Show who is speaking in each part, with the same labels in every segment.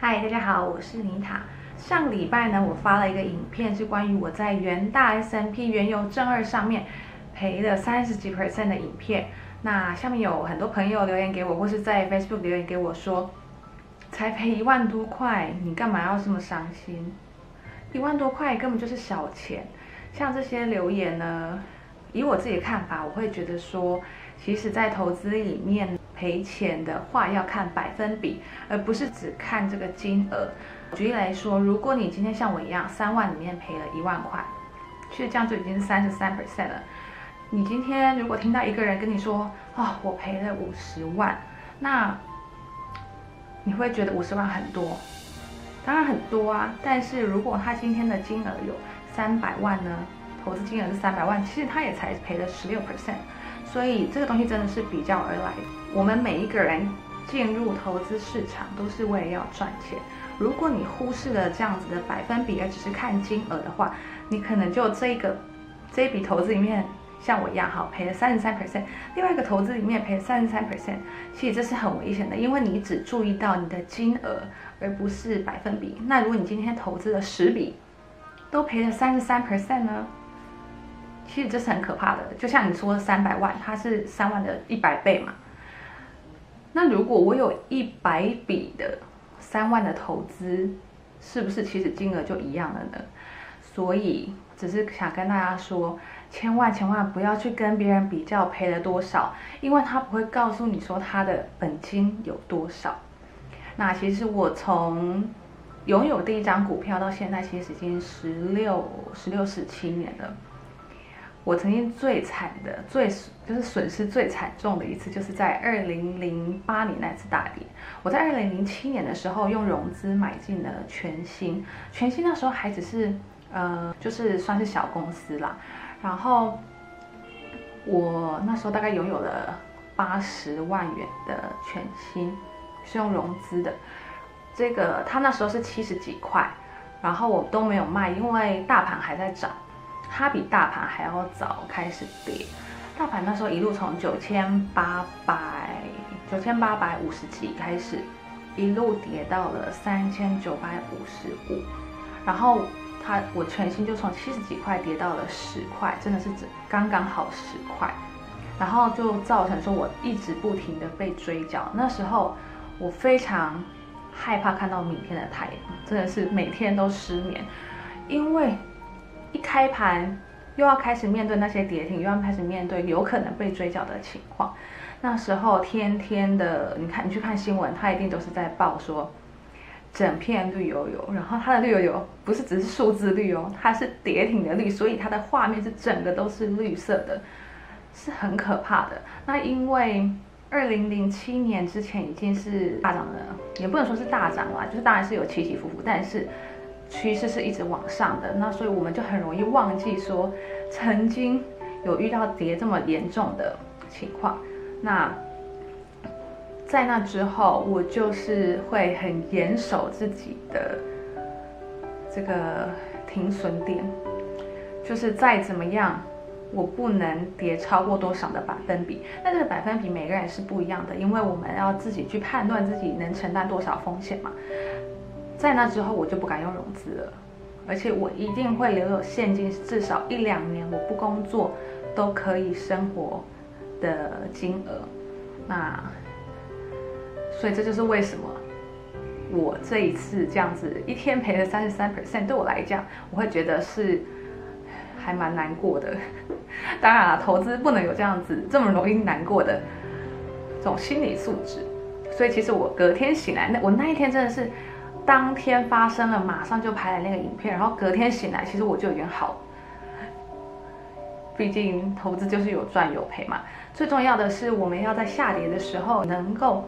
Speaker 1: 嗨，大家好，我是妮塔。上礼拜呢，我发了一个影片，是关于我在元大 S M P 原油正二上面赔了三十几 percent 的影片。那下面有很多朋友留言给我，或是在 Facebook 留言给我说，才赔一万多块，你干嘛要这么伤心？一万多块根本就是小钱。像这些留言呢，以我自己的看法，我会觉得说，其实，在投资里面。赔钱的话要看百分比，而不是只看这个金额。举例来说，如果你今天像我一样，三万里面赔了一万块，其实这样就已经是三十三 percent 了。你今天如果听到一个人跟你说，哦，我赔了五十万，那你会觉得五十万很多？当然很多啊。但是如果他今天的金额有三百万呢？投资金额是三百万，其实他也才赔了十六 percent。所以这个东西真的是比较而来。我们每一个人进入投资市场都是为了要赚钱。如果你忽视了这样子的百分比，而只是看金额的话，你可能就这个这一笔投资里面，像我一样哈，赔了三十三 percent。另外一个投资里面赔了三十三 percent，其实这是很危险的，因为你只注意到你的金额，而不是百分比。那如果你今天投资了十笔，都赔了三十三 percent 呢？其实这是很可怕的，就像你说三百万，它是三万的一百倍嘛。那如果我有一百笔的三万的投资，是不是其实金额就一样了呢？所以只是想跟大家说，千万千万不要去跟别人比较赔了多少，因为他不会告诉你说他的本金有多少。那其实我从拥有第一张股票到现在，其实已经十六十六十七年了。我曾经最惨的、最就是损失最惨重的一次，就是在二零零八年那次大跌。我在二零零七年的时候用融资买进了全新，全新那时候还只是呃，就是算是小公司啦。然后我那时候大概拥有了八十万元的全新，是用融资的。这个它那时候是七十几块，然后我都没有卖，因为大盘还在涨。它比大盘还要早开始跌，大盘那时候一路从九千八百九千八百五十几开始，一路跌到了三千九百五十五，然后它我全新就从七十几块跌到了十块，真的是只刚刚好十块，然后就造成说我一直不停的被追缴，那时候我非常害怕看到明天的太阳，真的是每天都失眠，因为。一开盘又要开始面对那些跌停，又要开始面对有可能被追缴的情况。那时候天天的，你看你去看新闻，它一定都是在报说整片绿油油，然后它的绿油油不是只是数字绿哦，它是跌停的绿，所以它的画面是整个都是绿色的，是很可怕的。那因为二零零七年之前已经是大涨了，也不能说是大涨啦，就是当然是有起起伏伏，但是。趋势是一直往上的，那所以我们就很容易忘记说曾经有遇到跌这么严重的情况。那在那之后，我就是会很严守自己的这个停损点，就是再怎么样，我不能跌超过多少的百分比。那这个百分比每个人是不一样的，因为我们要自己去判断自己能承担多少风险嘛。在那之后，我就不敢用融资了，而且我一定会留有现金，至少一两年我不工作都可以生活的金额。那，所以这就是为什么我这一次这样子一天赔了三十三 percent，对我来讲，我会觉得是还蛮难过的。当然了，投资不能有这样子这么容易难过的这种心理素质。所以其实我隔天醒来，那我那一天真的是。当天发生了，马上就拍了那个影片，然后隔天醒来，其实我就已经好。毕竟投资就是有赚有赔嘛。最重要的是，我们要在下跌的时候能够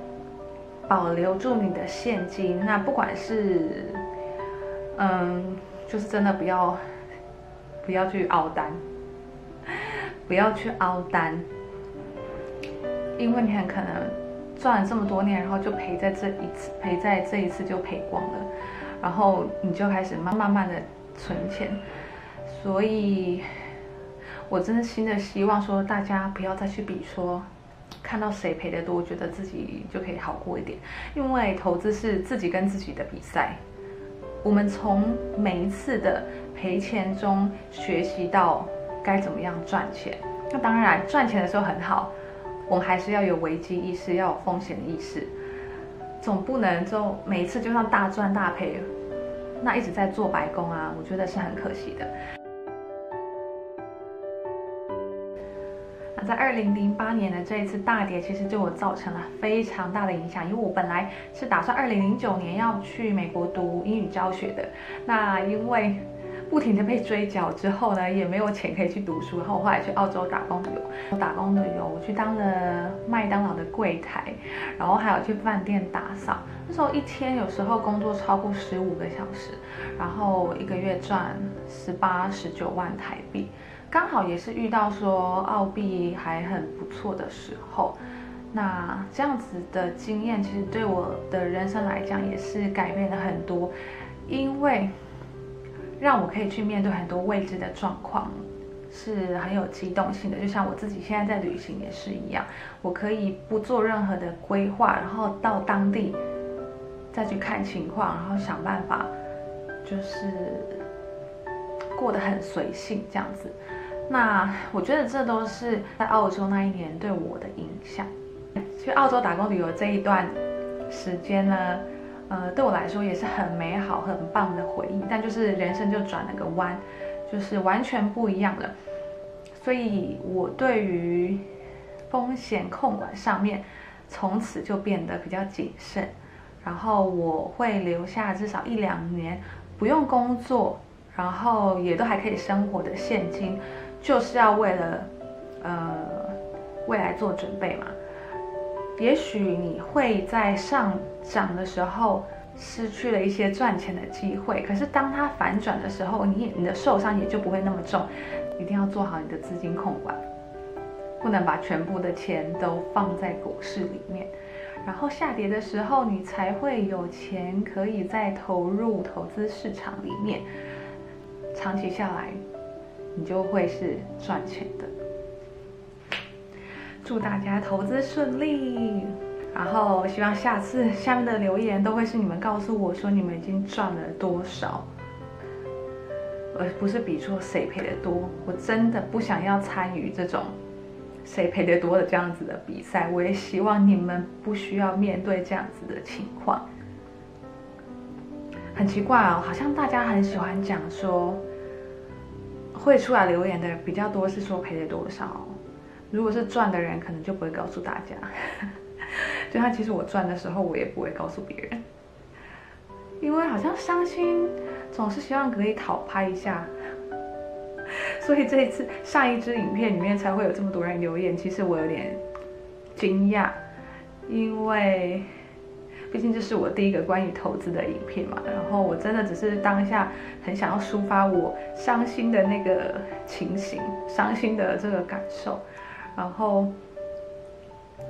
Speaker 1: 保留住你的现金。那不管是，嗯，就是真的不要不要去凹单，不要去凹单，因为你很可能。赚了这么多年，然后就赔在这一次，赔在这一次就赔光了，然后你就开始慢慢慢的存钱，所以，我真心的希望说大家不要再去比说看到谁赔的多，觉得自己就可以好过一点。因为投资是自己跟自己的比赛，我们从每一次的赔钱中学习到该怎么样赚钱。那当然，赚钱的时候很好，我们还是要有危机意识，要有风险意识，总不能就每一次就像大赚大赔，那一直在做白工啊，我觉得是很可惜的。那在二零零八年的这一次大跌，其实对我造成了非常大的影响。因为我本来是打算二零零九年要去美国读英语教学的，那因为不停的被追缴之后呢，也没有钱可以去读书。然后我后来去澳洲打工旅游，打工旅游，我去当了麦当劳的柜台，然后还有去饭店打扫。那时候一天有时候工作超过十五个小时，然后一个月赚十八、十九万台币。刚好也是遇到说澳币还很不错的时候，那这样子的经验其实对我的人生来讲也是改变了很多，因为让我可以去面对很多未知的状况，是很有机动性的。就像我自己现在在旅行也是一样，我可以不做任何的规划，然后到当地再去看情况，然后想办法，就是过得很随性这样子。那我觉得这都是在澳洲那一年对我的影响。去澳洲打工旅游这一段时间呢，呃，对我来说也是很美好、很棒的回忆。但就是人生就转了个弯，就是完全不一样了。所以我对于风险控管上面，从此就变得比较谨慎。然后我会留下至少一两年不用工作，然后也都还可以生活的现金。就是要为了，呃，未来做准备嘛。也许你会在上涨的时候失去了一些赚钱的机会，可是当它反转的时候，你你的受伤也就不会那么重。一定要做好你的资金控管，不能把全部的钱都放在股市里面。然后下跌的时候，你才会有钱可以再投入投资市场里面。长期下来。你就会是赚钱的。祝大家投资顺利，然后希望下次下面的留言都会是你们告诉我说你们已经赚了多少，而不是比说谁赔的多。我真的不想要参与这种谁赔的多的这样子的比赛。我也希望你们不需要面对这样子的情况。很奇怪哦，好像大家很喜欢讲说。会出来留言的比较多，是说赔了多少。如果是赚的人，可能就不会告诉大家。就他其实我赚的时候，我也不会告诉别人，因为好像伤心总是希望可以讨拍一下。所以这一次上一支影片里面才会有这么多人留言，其实我有点惊讶，因为。毕竟这是我第一个关于投资的影片嘛，然后我真的只是当下很想要抒发我伤心的那个情形，伤心的这个感受，然后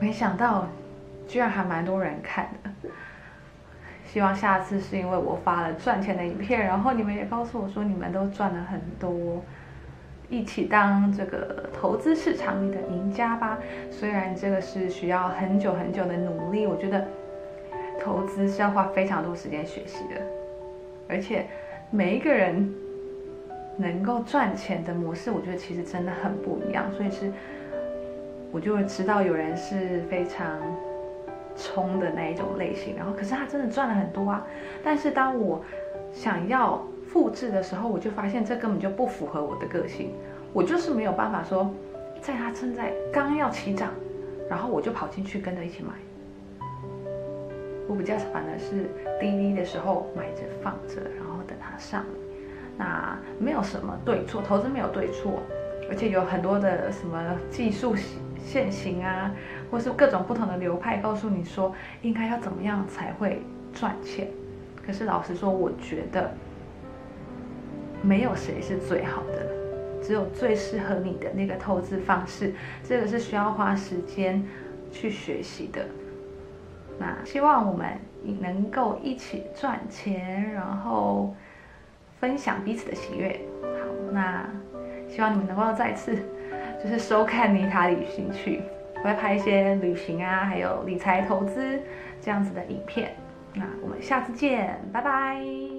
Speaker 1: 没想到居然还蛮多人看的。希望下次是因为我发了赚钱的影片，然后你们也告诉我说你们都赚了很多，一起当这个投资市场里的赢家吧。虽然这个是需要很久很久的努力，我觉得。投资是要花非常多时间学习的，而且每一个人能够赚钱的模式，我觉得其实真的很不一样。所以是，我就会知道有人是非常冲的那一种类型，然后可是他真的赚了很多啊。但是当我想要复制的时候，我就发现这根本就不符合我的个性。我就是没有办法说，在他正在刚要起涨，然后我就跑进去跟着一起买。我比较反而是低低的时候买着放着，然后等它上。那没有什么对错，投资没有对错，而且有很多的什么技术线型啊，或是各种不同的流派告诉你说应该要怎么样才会赚钱。可是老实说，我觉得没有谁是最好的，只有最适合你的那个投资方式。这个是需要花时间去学习的。那希望我们能够一起赚钱，然后分享彼此的喜悦。好，那希望你们能够再次就是收看尼塔旅行去。我会拍一些旅行啊，还有理财投资这样子的影片。那我们下次见，拜拜。